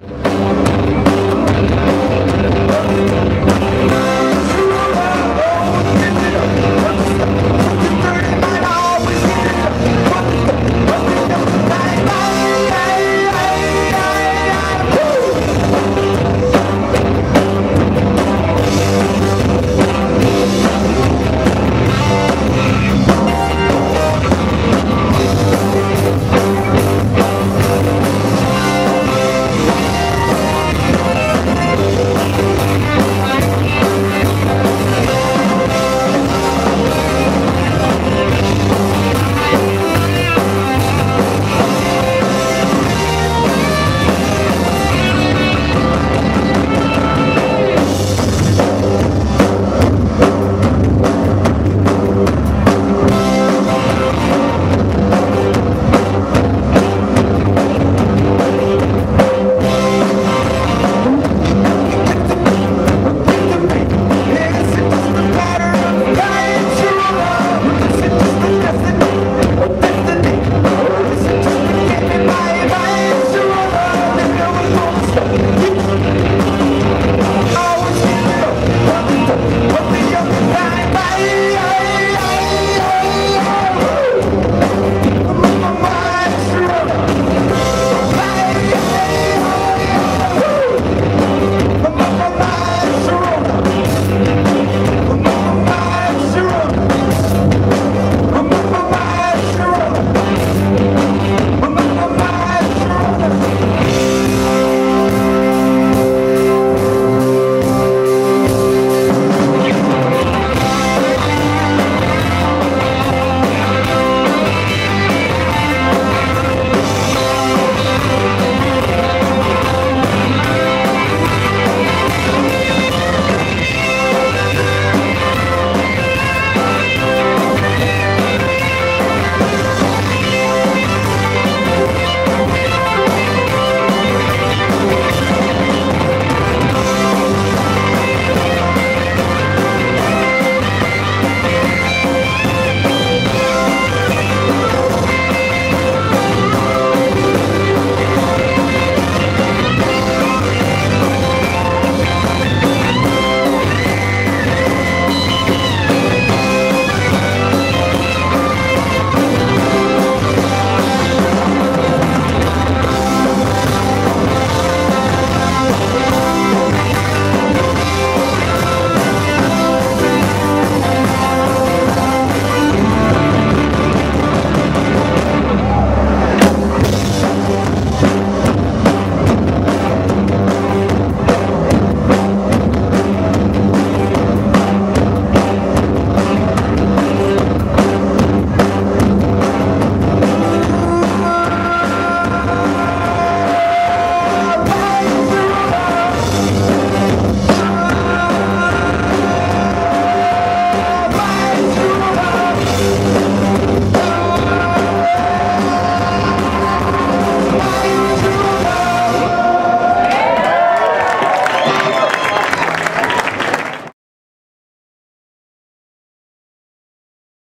you.